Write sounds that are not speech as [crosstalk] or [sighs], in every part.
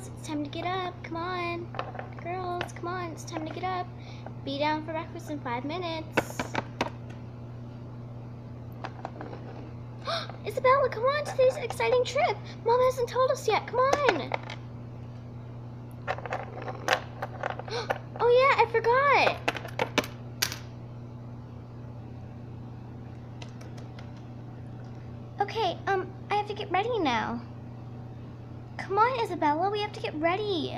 Girls, it's time to get up. Come on. Girls, come on. It's time to get up. Be down for breakfast in five minutes. [gasps] Isabella, come on. Today's an exciting trip. Mom hasn't told us yet. Come on. [gasps] Oh, yeah, I forgot. Okay, um, I have to get ready now. Come on, Isabella, we have to get ready.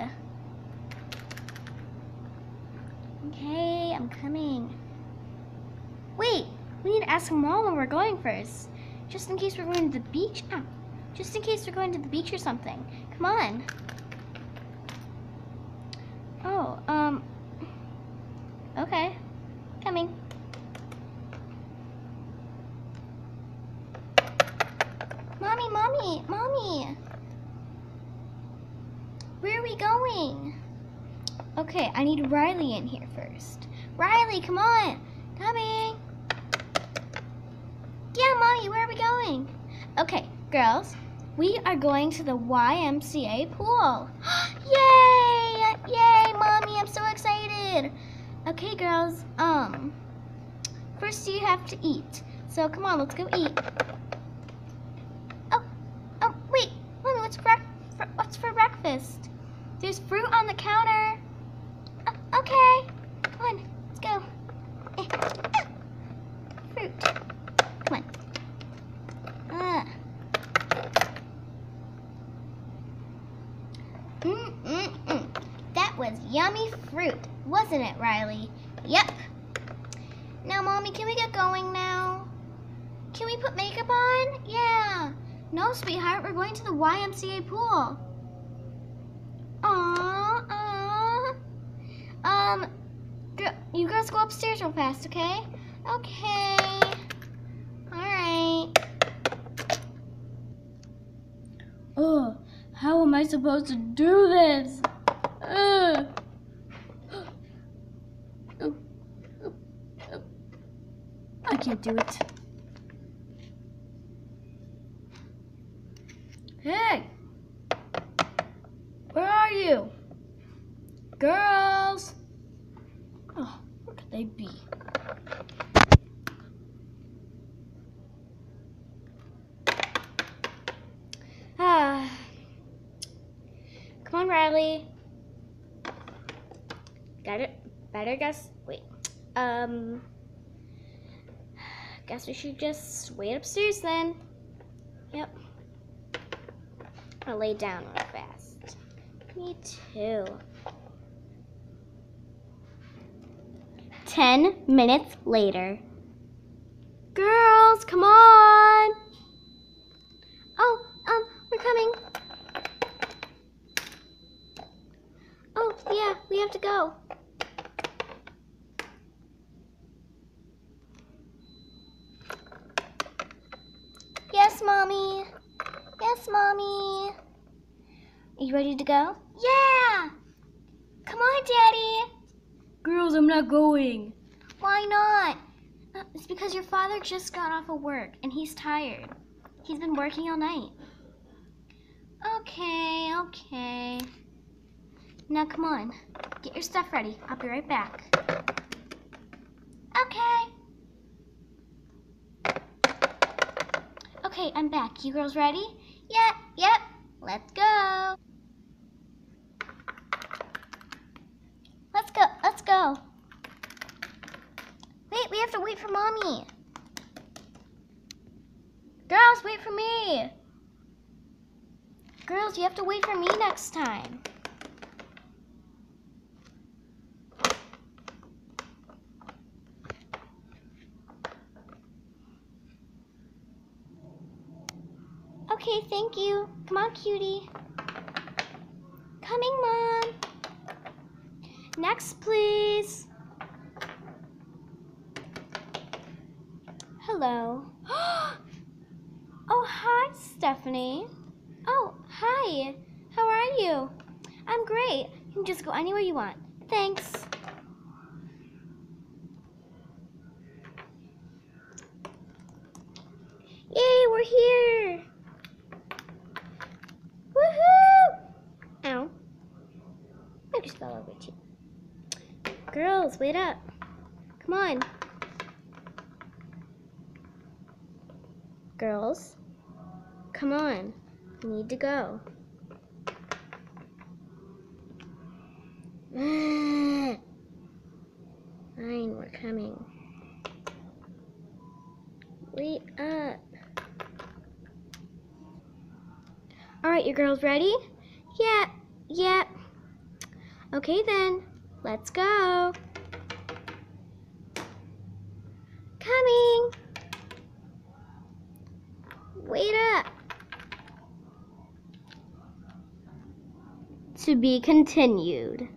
Okay, I'm coming. Wait, we need to ask Mom where we're going first. Just in case we're going to the beach. Ah, just in case we're going to the beach or something. Come on. Oh, um, okay. Coming. Mommy, mommy, mommy. We going? Okay, I need Riley in here first. Riley, come on. Coming. Yeah, mommy, where are we going? Okay, girls, we are going to the YMCA pool. [gasps] Yay! Yay, mommy, I'm so excited. Okay, girls, um, first you have to eat. So come on, let's go eat. Oh, oh, wait, mommy, what's for, for what's for breakfast? There's fruit on the counter. Uh, okay, come on, let's go. Eh, fruit. Come on. Ah. Mm, mm, mm. That was yummy fruit, wasn't it, Riley? Yep. Now, Mommy, can we get going now? Can we put makeup on? Yeah. No, sweetheart, we're going to the YMCA pool. Aww, aww. Um, you girls go upstairs real fast, okay? Okay. Alright. Oh, how am I supposed to do this? Ugh. [gasps] I can't do it. Hey! Where are you? Girls! Oh, where could they be? Ah. Come on, Riley. Got it. Better guess. Wait. Um. Guess we should just wait upstairs then. Yep. I'll lay down real fast. Me too. Ten minutes later. Girls, come on! Oh, um, we're coming. Oh, yeah, we have to go. Yes, Mommy. Yes, Mommy. Are you ready to go? Yeah! Come on, Daddy. Girls, I'm not going. Why not? Uh, It's because your father just got off of work and he's tired. He's been working all night. Okay, okay. Now come on. Get your stuff ready. I'll be right back. Okay. Okay, I'm back. You girls ready? Yep, yep. Let's go. Let's go. Let's go. Wait, we have to wait for mommy. Girls, wait for me. Girls, you have to wait for me next time. Okay, thank you. Come on, cutie. Coming, Mom. Next, please. Hello. [gasps] [gasps] hi, Stephanie. Oh, hi. How are you? I'm great. You can just go anywhere you want. Thanks. Yay, we're here. Woohoo! Ow. I just fell over too. Girls, wait up. Come on. Girls, come on. Need to go. [sighs] Fine, we're coming. Wait up. All right, you girls ready? Yeah, yeah. Okay then, let's go. Coming. Wait up. To be continued.